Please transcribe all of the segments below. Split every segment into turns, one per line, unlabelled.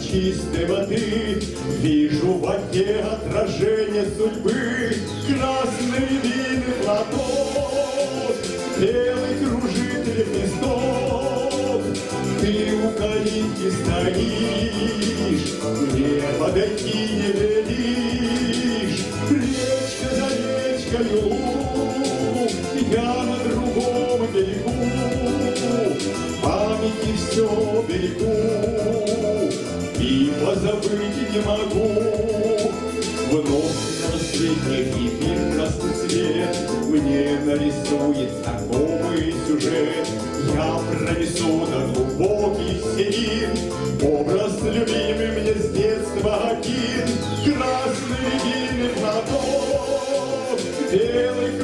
чистой воды, Вижу в воде отражение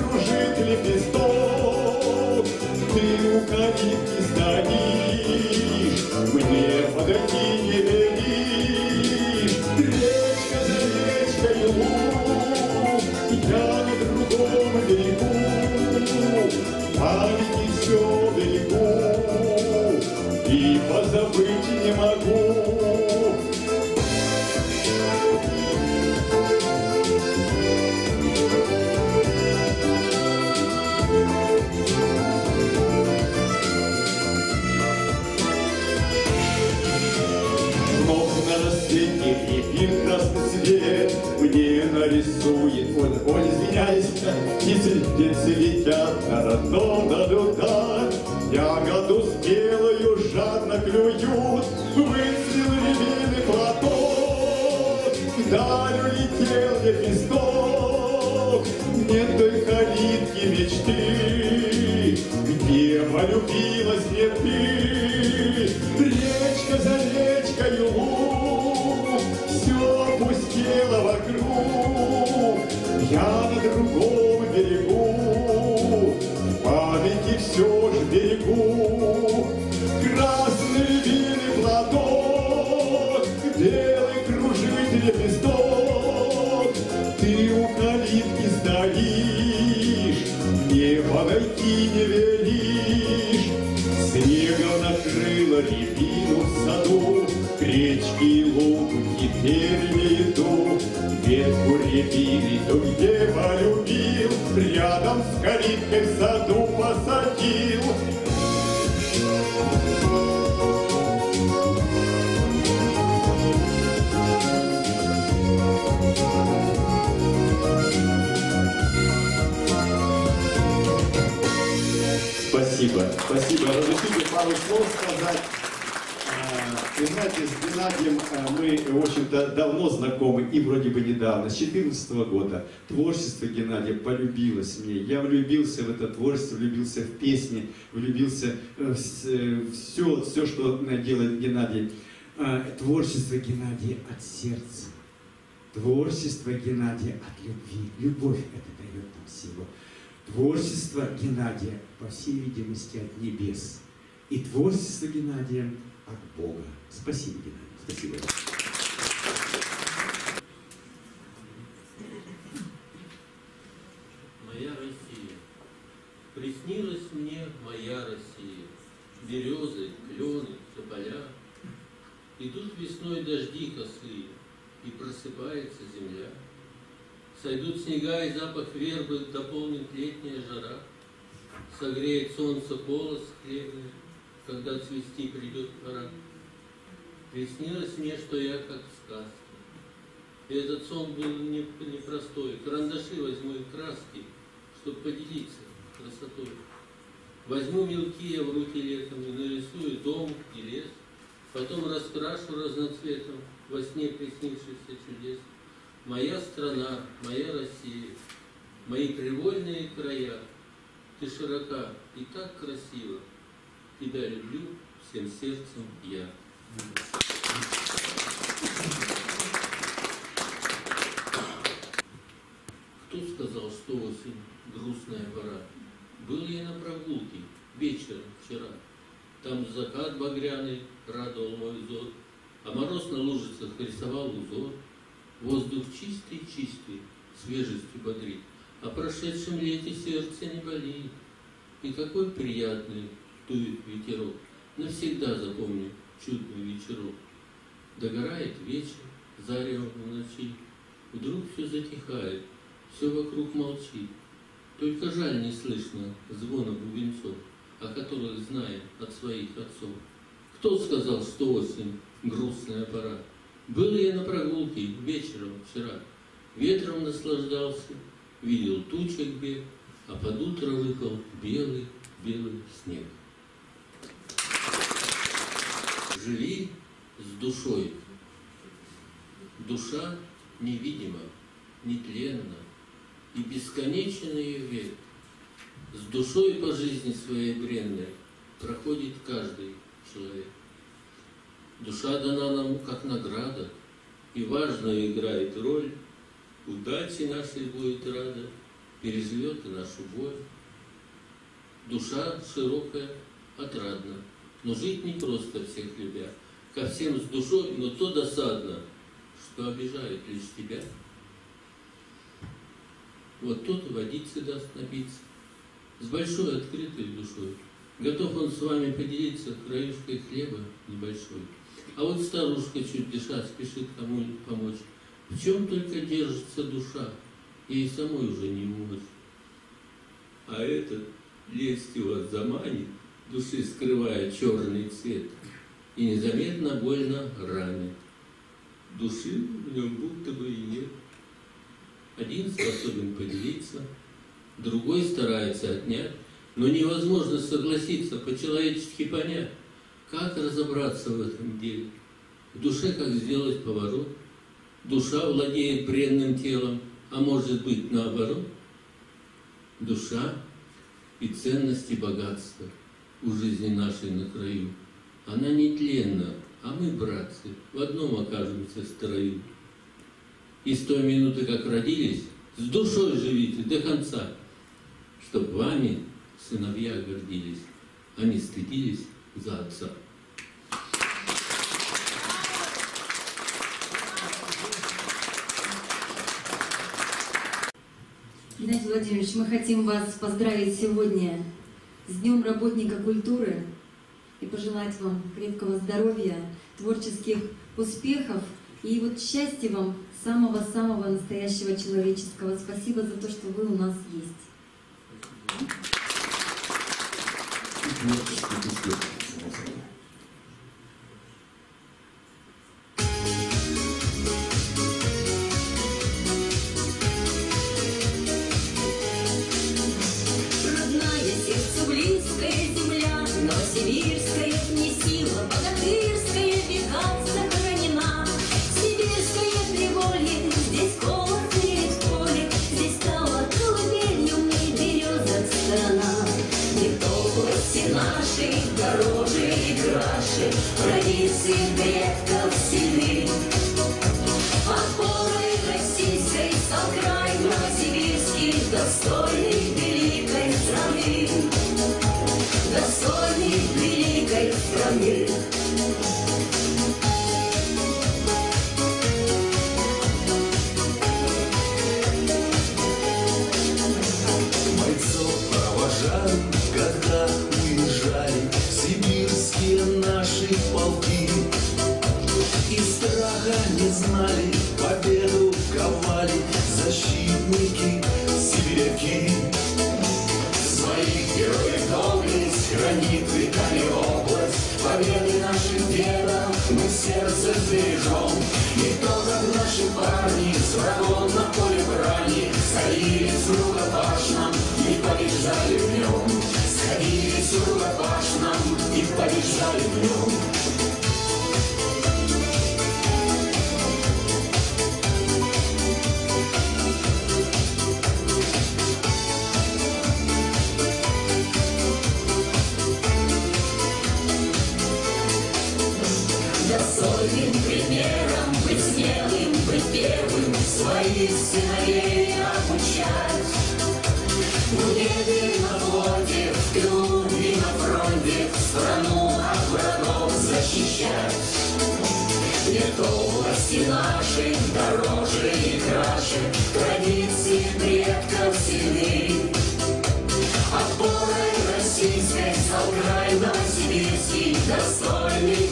кружит лепесток. Ты у калитки стоишь, Птицы, птицы летят на родном году так, Ягоду спелую жадно клюют, Выцвел рябиный платок, Вдаль улетел лепесток, Нет той калитки мечты, Где полюбилась мне калиткой в саду посадил.
Спасибо, спасибо. Разрешите пару слов сказать. Знаете, с Геннадием а, мы, в общем-то, давно знакомы и вроде бы недавно, с 2014 года. Творчество Геннадия полюбилось мне. Я влюбился в это творчество, влюбился в песни, влюбился в все, все что делает Геннадий. Творчество Геннадия от сердца. Творчество Геннадия от любви. Любовь это дает нам силу. Творчество Геннадия, по всей видимости, от небес. И творчество Геннадия от Бога. Спасибо. Спасибо.
Моя Россия, приснилась мне моя Россия, березы, клены, тополя. Идут весной дожди косые, и просыпается земля. Сойдут снега, и запах вербы дополнит летняя жара. Согреет солнце полос хлебный, когда цвести придет пора. Приснилось мне, что я как в сказке. И этот сон был не- непростой. Карандаши возьму и краски, чтобы поделиться красотой. Возьму мелки я в руки летом и нарисую дом и лес. Потом раскрашу разноцветом во сне приснившихся чудес. Моя страна, моя Россия, мои привольные края. Ты широка и так красива. Тебя люблю всем сердцем я. Кто сказал, что осень грустная пора? Был я на прогулке вечером вчера. Там закат багряный радовал мой взор, А мороз на лужицах рисовал узор. Воздух чистый-чистый, свежестью бодрит, О прошедшем лете сердце не болит. И какой приятный дует ветерок. Навсегда запомню чудный вечерок. Догорает вечер, зарево в ночи. Вдруг все затихает, все вокруг молчит. Только жаль не слышно звона бубенцов, о которых знаем от своих отцов. Кто сказал, что осень — грустная пора? Был я на прогулке вечером вчера, ветром наслаждался, видел тучек бег, а под утро выпал белый-белый снег. Живи с душой. Душа невидима, нетленна, и бесконечен ее век. С душой по жизни своей бренной проходит каждый человек. Душа дана нам как награда, и важную играет роль. Удачи нашей будет рада, переживет и нашу боль. Душа широкая, отрадна, но жить не просто всех любя. Ко всем с душой, но то досадно, что обижают лишь тебя. Вот тот водицы даст напиться, с большой открытой душой. Готов он с вами поделиться краюшкой хлеба небольшой. А вот старушка, чуть дыша, спешит кому-нибудь помочь. В чем только держится душа, ей самой уже не умочь. А этот лестью вас заманит, души скрывая черный цвет, и незаметно больно ранит. Души в нем будто бы и нет. Один способен поделиться, другой старается отнять, но невозможно согласиться, по-человечески понять, как разобраться в этом деле. В душе как сделать поворот. Душа владеет бренным телом, а может быть наоборот. Душа и ценности богатства у жизни нашей на краю. Она нетленна, а мы, братцы, в одном окажемся строю. И с той минуты, как родились, с душой живите до конца, чтоб вами сыновья гордились, а не стыдились за отца.
Владимирович, мы хотим вас поздравить сегодня с Днем работника культуры и пожелать вам крепкого здоровья, творческих успехов и вот счастья вам самого-самого настоящего человеческого. Спасибо за то, что вы у нас есть.
Сердце бережем И то, как наши парни с врагом на поле брани Сходились в рукопашном и побеждали в нем. Сходились в рукопашном и побеждали в нем
своих сыновей обучать. В небе на флоте, в клубе на фронте, страну от врагов защищать. Литовости наши дороже и краше, традиции предков сильней. Опорой а российской, Солкрай Новосибирский, а достойный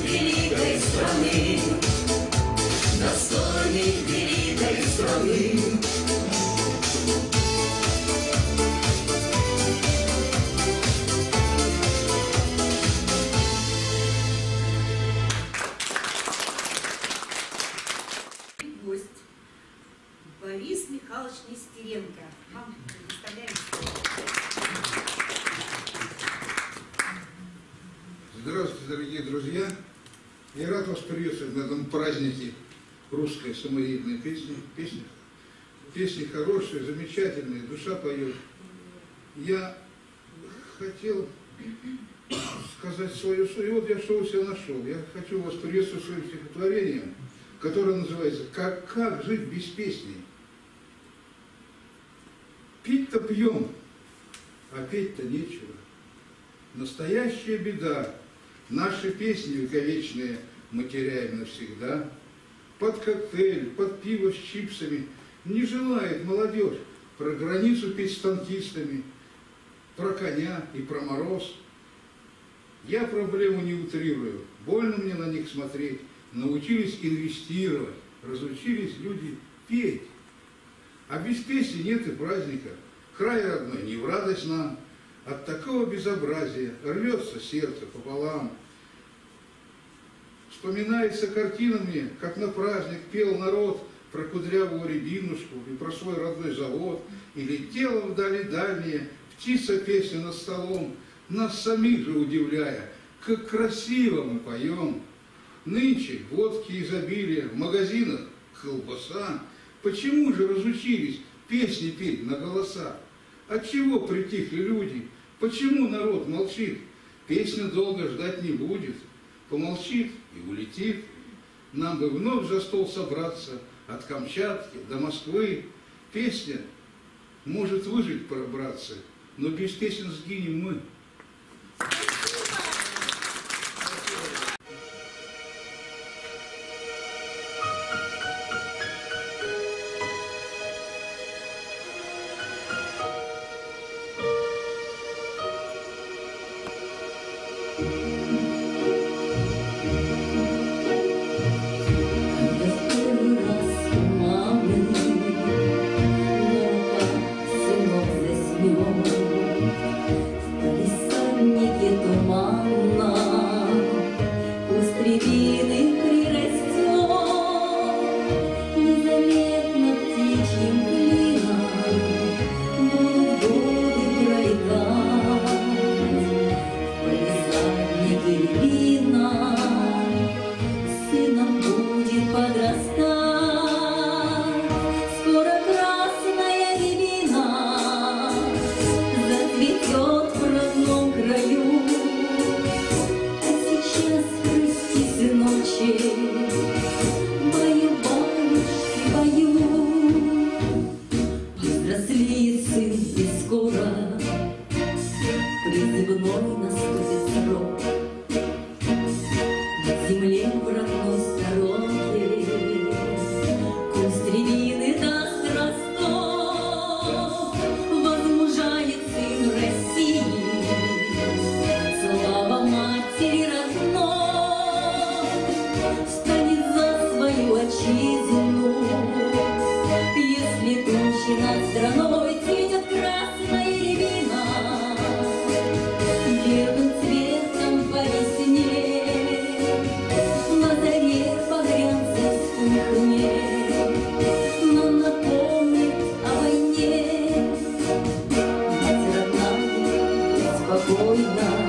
песни. Песни, песни хорошие, замечательные, душа поет. Я хотел сказать свое слово, и вот я что у себя нашел. Я хочу вас приветствовать своим стихотворением, которое называется «Как, как жить без песни?» Пить-то пьем, а петь-то нечего. Настоящая беда. Наши песни вековечные мы теряем навсегда. Под коктейль, под пиво с чипсами не желает молодежь про границу петь с танкистами, про коня и про мороз. Я проблему не утрирую, больно мне на них смотреть. Научились инвестировать, разучились люди петь. А без песни нет и праздника. Край родной не в радость нам. От такого безобразия рвется сердце пополам. Вспоминается картина мне, как на праздник пел народ про кудрявую рябинушку и про свой родной завод, и летела вдали дальние птица песня над столом, нас самих же удивляя, как красиво мы поем. Нынче водки изобилия, в магазинах колбаса. Почему же разучились песни петь на голоса? Отчего притихли люди? Почему народ молчит? Песня долго ждать не будет. Помолчит и улетит. Нам бы вновь за стол собраться от Камчатки до Москвы. Песня может выжить, братцы, но без песен сгинем мы.
que tu mano. around.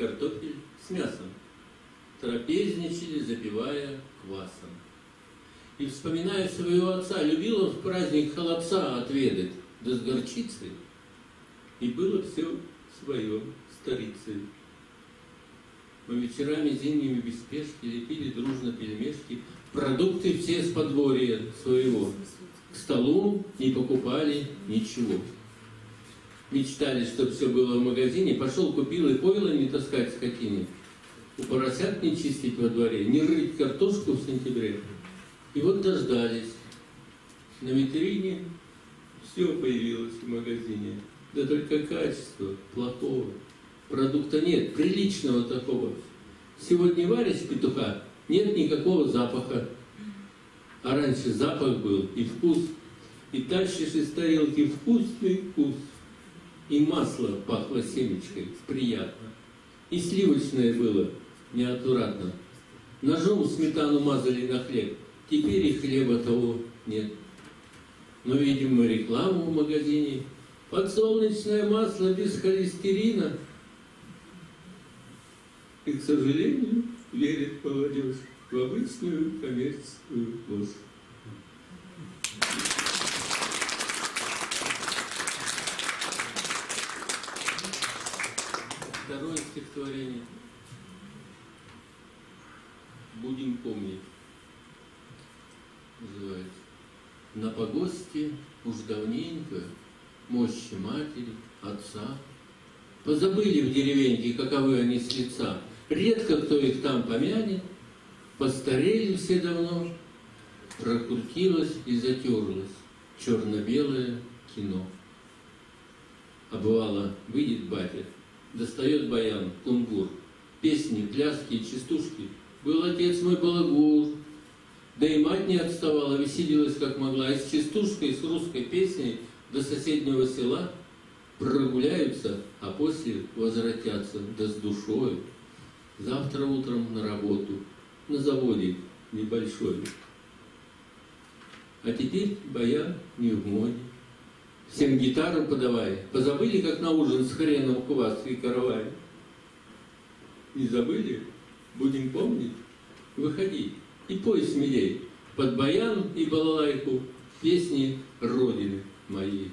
fikir itu Мечтали, чтобы все было в магазине, пошел, купил и пойло не таскать скотине. У поросят не чистить во дворе, не рыть картошку в сентябре. И вот дождались. На витрине все появилось в магазине. Да только качество плохого. Продукта нет, приличного такого. Сегодня варишь петуха, нет никакого запаха. А раньше запах был и вкус. И тащишь из тарелки вкусный вкус. И масло пахло семечкой, приятно. И сливочное было, неаккуратно. Ножом сметану мазали на хлеб. Теперь и хлеба того нет. Но видим мы рекламу в магазине. Подсолнечное масло без холестерина. И, к сожалению, верит молодежь в обычную коммерческую ложь. Второе стихотворение. Будем помнить. Называется. На погосте уж давненько мощи матери, отца. Позабыли в деревеньке, каковы они с лица. Редко кто их там помянет. Постарели все давно. Прокрутилось и затерлось черно-белое кино. А бывало, выйдет батя, достает баян, кунгур, песни, пляски и частушки. Был отец мой балагур, да и мать не отставала, веселилась как могла. И с частушкой, с русской песней до соседнего села прогуляются, а после возвратятся, да с душой. Завтра утром на работу, на заводе небольшой. А теперь баян не в моде. Всем гитару подавай. Позабыли, как на ужин с хреном квас и каравай? Не забыли? Будем помнить? Выходи и пой смелей под баян и балалайку песни Родины моей.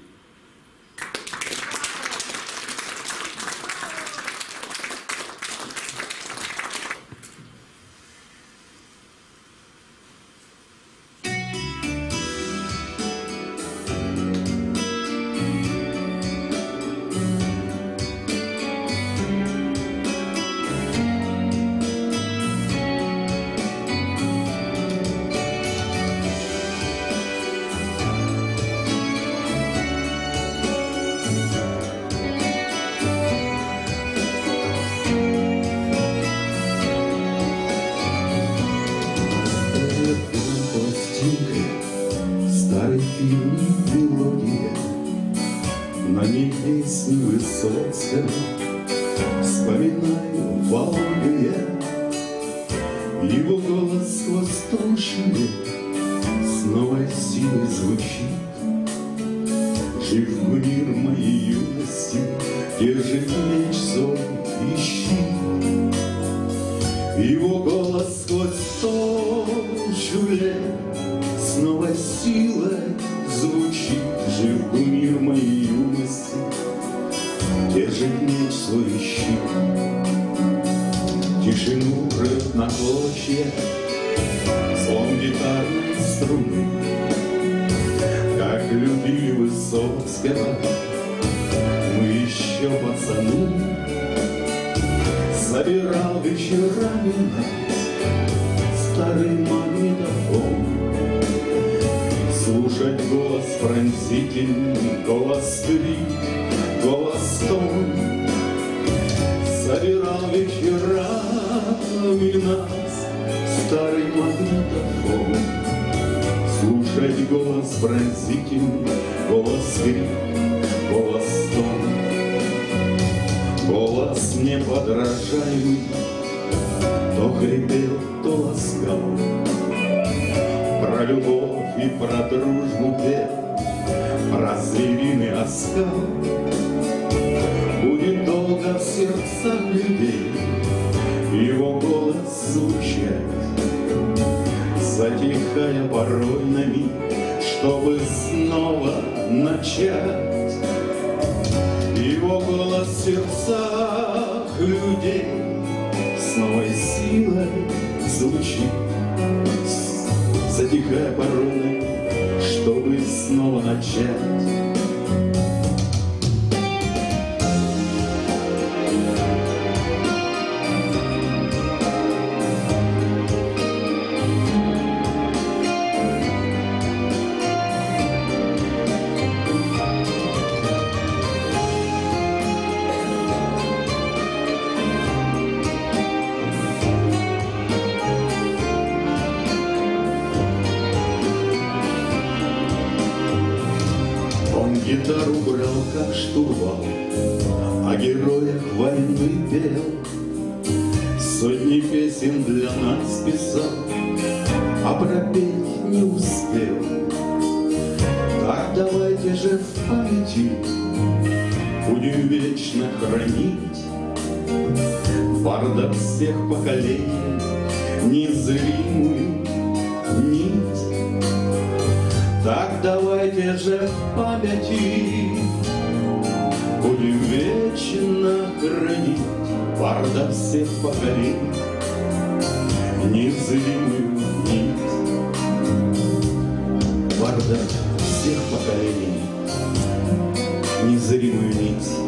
Ней песни Высоцкого, вспоминаю Волгу я, его голос сквозь трущины, с новой силой звучит. Жив мир моей юности, держит меч свой и щит. Его голос сквозь толщу лет с новой силой звучит. Жив мир меч свой щит. Тишину рвет на клочья Звон гитарной струны. Как любили Высоцкого Мы еще пацаны. Забирал вечерами нас Старый магнитофон. Слушать голос пронзительный Голос крик, голос пронзительный Голос крик, голос тон. Голос неподражаемый То хрипел, то ласкал. Про любовь и про дружбу пел Про звериный оскал. Будет долго в сердцах людей Его голос звучать Затихая порой на миг Чтобы снова начать. Его голос в сердцах людей С новой силой звучит. Затихая порой на миг Чтобы снова начать Так давайте же в памяти Будем вечно хранить Барда всех поколений Незримую нить. Барда всех поколений Незримую нить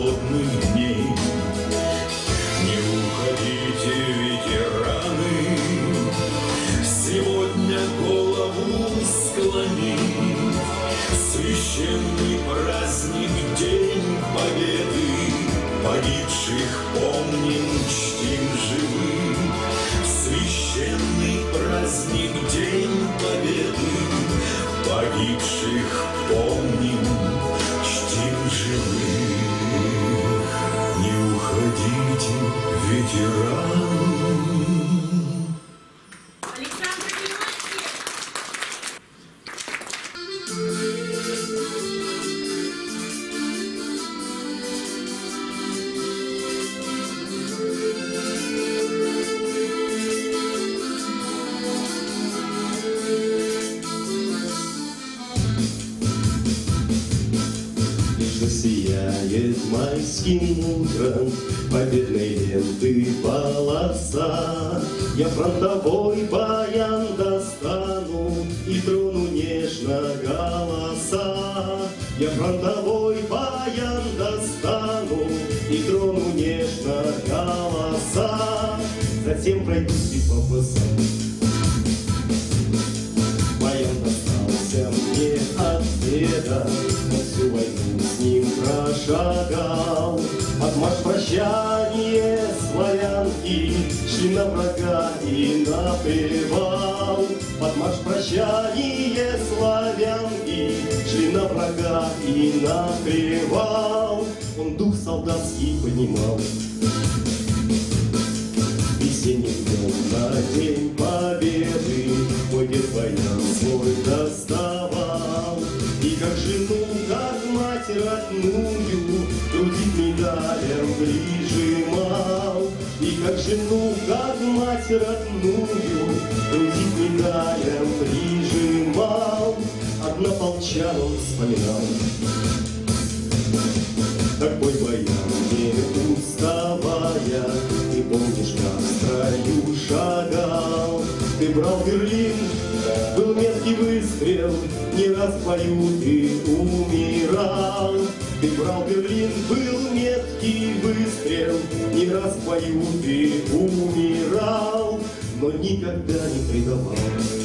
холодных дней.
Прошагал. Под марш прощание славянки Шли на врага и на привал. Под марш прощание славянки Шли на врага и на привал. Он дух солдатский поднимал. Весенним днем на день победы Мой дед баян свой доставал И как жену, родную Груди к медалям прижимал И как жену, как мать родную Груди к медалям прижимал Однополчан он вспоминал. Такой баян не уставая, Ты помнишь, как в строю шагал, Ты брал Берлин, меткий выстрел, Не раз в бою ты умирал. Ты брал Берлин, был меткий выстрел, Не раз в бою ты умирал, Но никогда не предавал.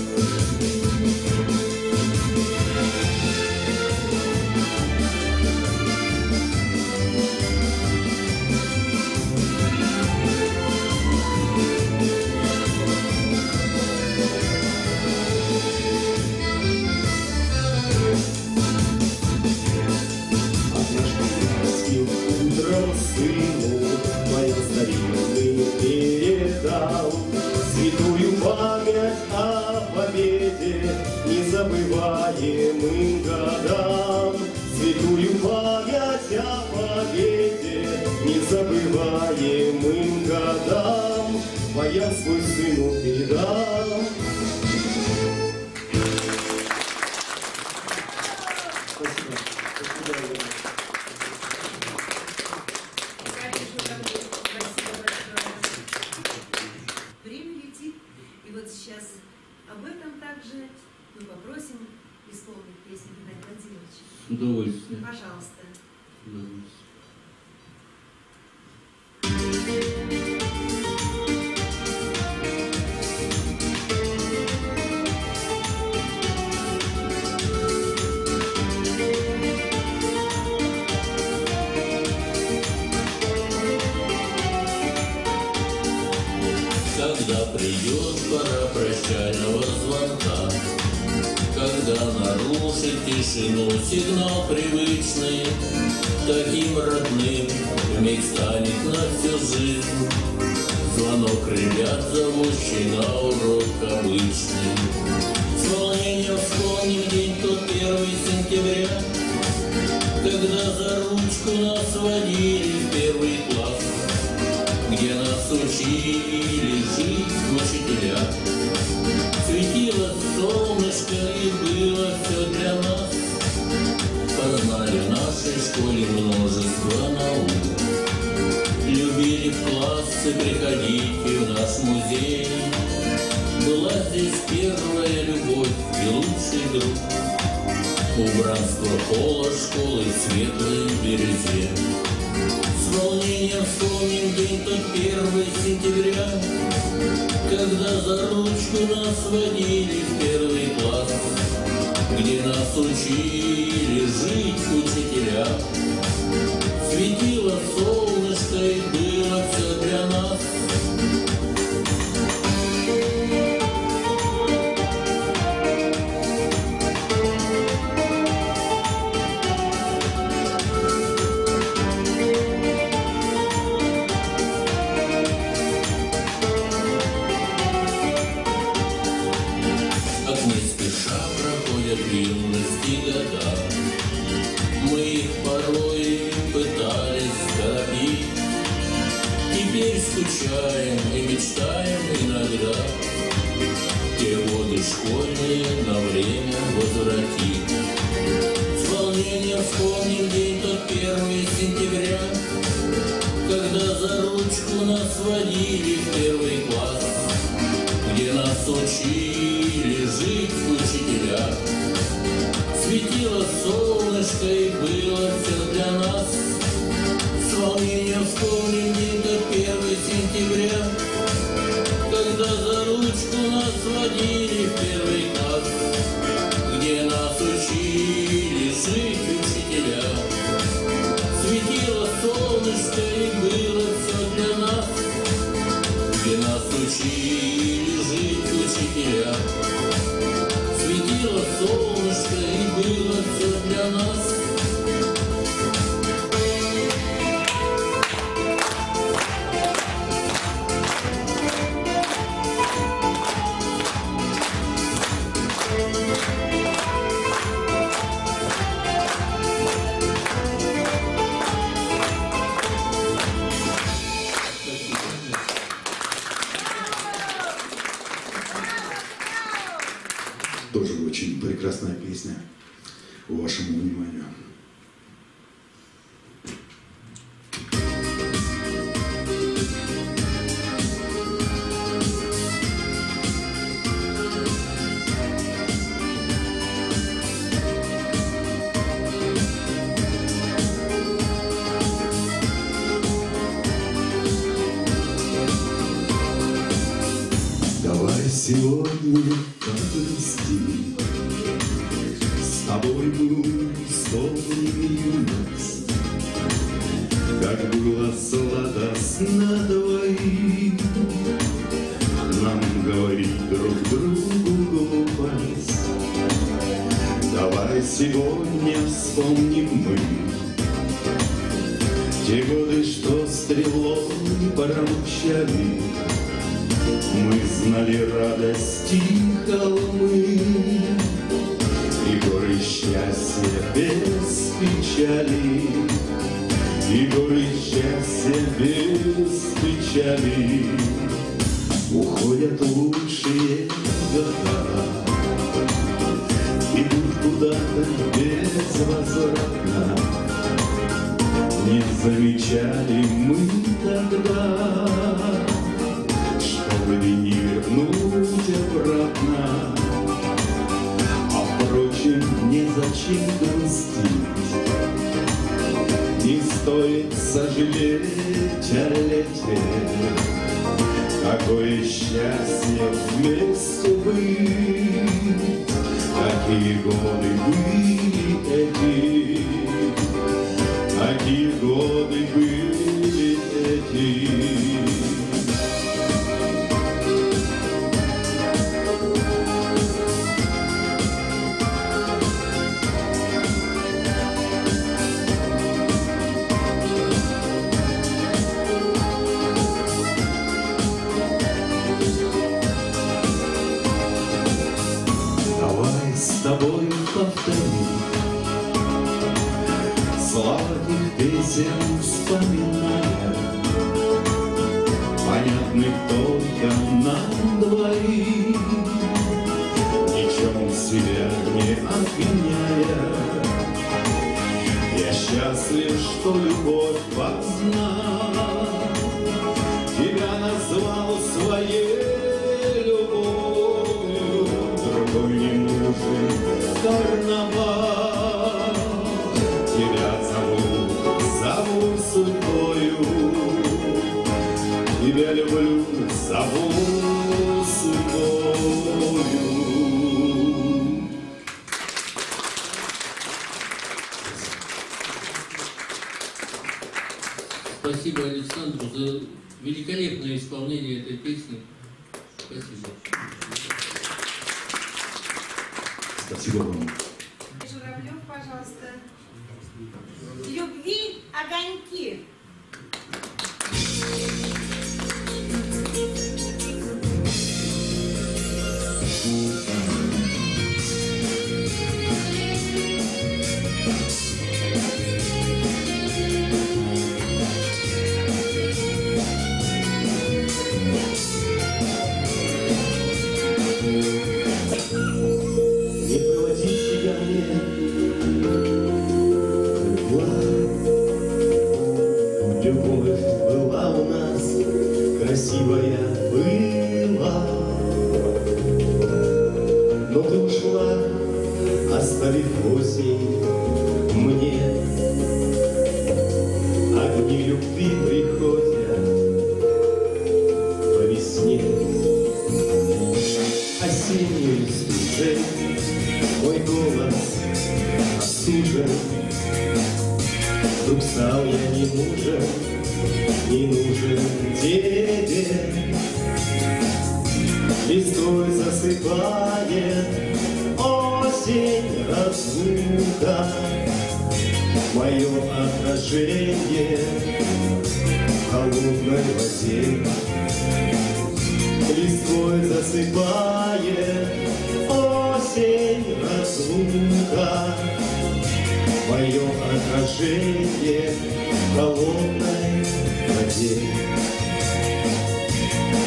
нас водили в первый класс, Где нас учили жить учителя. Светило солнышко и было все для нас, Познали в нашей школе множество наук. Любили в классы приходить и в наш музей, Была здесь первая любовь и лучший друг. Убранство холла школы светлой березе. С волнением вспомним день тот первый сентября, Когда за ручку нас водили в первый класс, Где нас учили жить учителя. Светило солнышко и было нас водили в первый класс, где нас учили.
я вместе вы, такие годы были эти, такие годы были эти.
Особенная, понятных только нам двоим, ничем себя не обвиняя. Я счастлив, что любовь познал,
этой песни. Спасибо.
Спасибо вам.
Журавлев, пожалуйста. Любви огоньки.
Холодной воде листвой засыпает осень разлука. Мое отражение в холодной воде.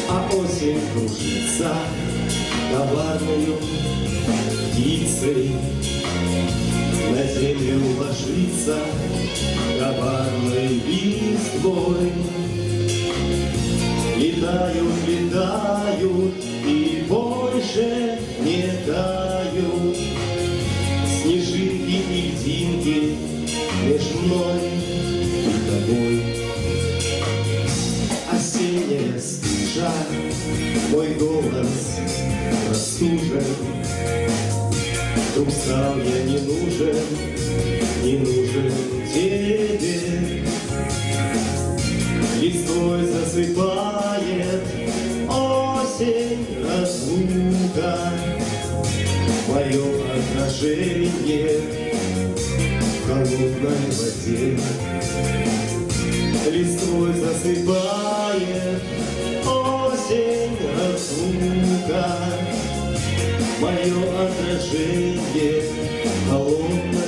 А осень кружится коварною птицей, На землю ложится коварной листвой. Летают, летают и больше не тают Снежинки и льдинки меж мной и тобой. Осенняя стужа, мой голос простужен, Вдруг стал я не нужен, не нужен тебе. Листвой засыпает осень разлука. Мое отражение в холодной воде. Листвой засыпает осень разлука. Мое отражение в